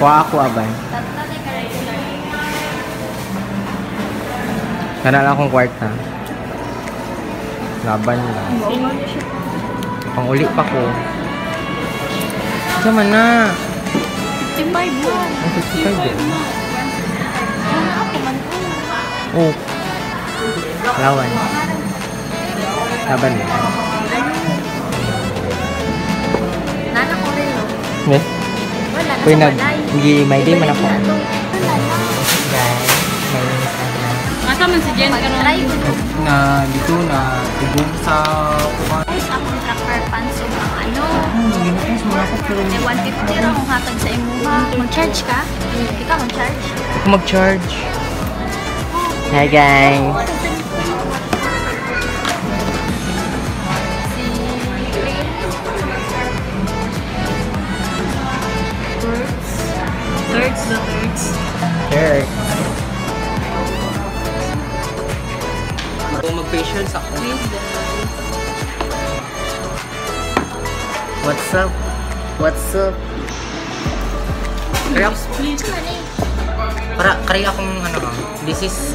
Kuha ako abay. Kana lang akong kwarta. Laban lang. Pang uli pa ko. Sama na. 55 yun. Ang 55 din. Oh. Lawan. Laban din. Nana ko rin, no? Ne? Uy, sa nag... Hindi, may day man ako. Guys, may. Asa man si Jen karon? Ko. Na dito na tugong sa. Guys, akong tracker pants yung mga ano. Hmm, ginapos mo ako pero Eh, 150 raw kung hatag sa imuha. Mag-charge ka? Ikaw mag-charge? mag-charge. Hi guys. Mag-facial sa ako. What's up? What's up? Kaya, Please. Ano eh? para, kaya akong ano ba? This is,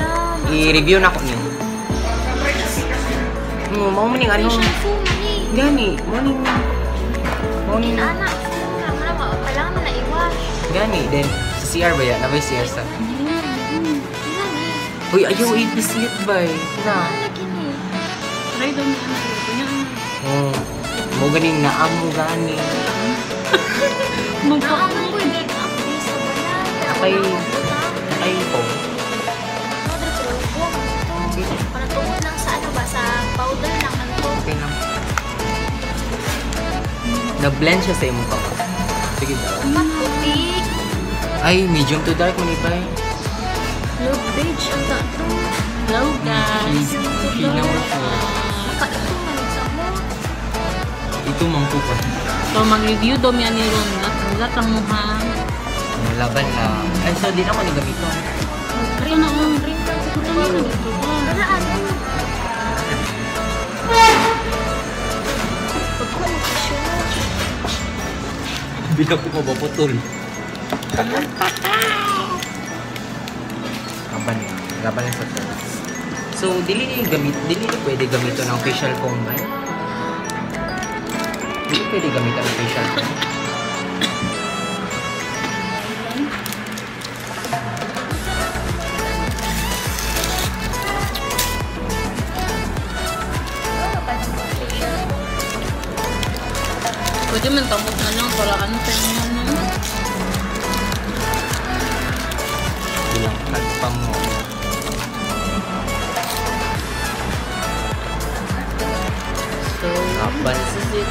i-review na ko niyo. Hmm, mau maning ano? Eh. Gani, morning. Morning. Anak, wala mo na. Kailangan mo na iwash. Gani, then, sa CR ba yan? Nabay CR sa... Uy, ayaw ipisit ba eh. Na. Ni. Try daw niya na. Kanya Oh, mo ganing naam mo gani. Magpa... Naamon ko. Ang yan? Nakay, nakay po. Lang sa ano ba? Sa powder lang ano. Okay lang. Na-blend siya sa imong pa. Sige daw. Maputik. Ay, medium to dark man iba eh. Low beige ang tato. Hello guys. Sa mo. Ito mang po pa. So mag-review daw niya ni Ron. Lahat ang mukha. Laban lang. Ay, so di na ko ni gamito. Kaya na ang rin. Ito na rin ito. Wala ano. Pagkumusisyon mo. Bilang ko ba putol. Laban. Laban lang sa terms. So, dili ni gamit, dili ni pwede gamito ng facial foam ba? Dili pwede gamito ng facial foam. Pwede man tamot na lang para ano sa inyo. Kalpa mo. So, is it.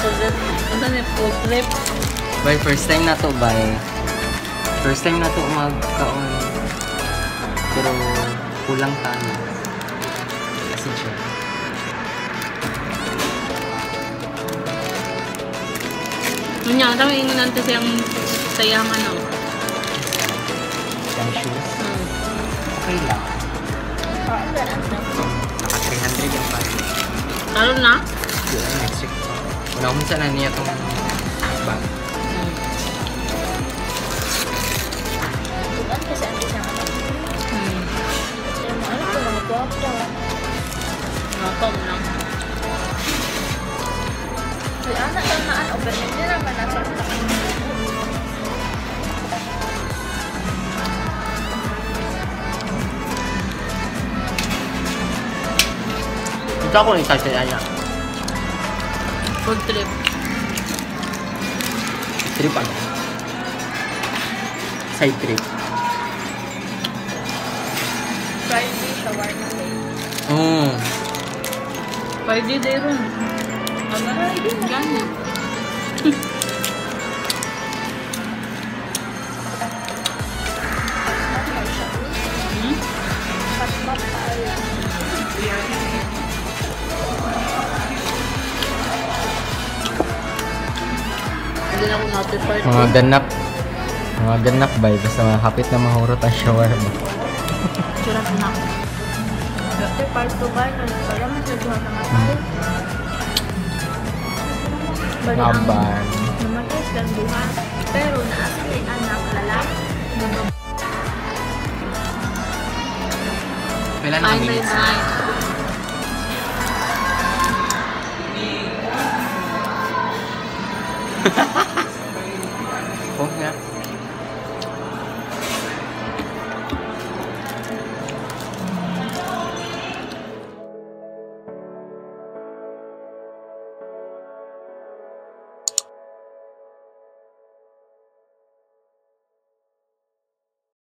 So, that, ano na full trip? By first time na to, by first time na to magkaon. Pero kulang tayo. Kunya, tama yung nante siyang sayang ano. Yung shoes. Hmm. Okay lang. Parang ganun na. Naka 300 yung pala. Karon na? Yun, next week pa. Unahon sa na niya tong bag. Lang na ano. Pero hindi naman nasa Ito ako ni Tasha Yaya. Food trip. Trip ano? Side trip. Friday, shawarma day. Mm. Friday day ron. Agaray din. Gani. Hmm? Patpat tayo. Hindi na ako na-prepared. Mga ganap. Mga ganap ba? Basta hapit na mahurot ang shawarma. Surat na. Dati part 2 ba? Para mas nagduha na nga tayo. Bali ang Aban. namatay silang duha. Pero naasa kay anak lalaki. na. Kailan na Bye, kami? bye, bye.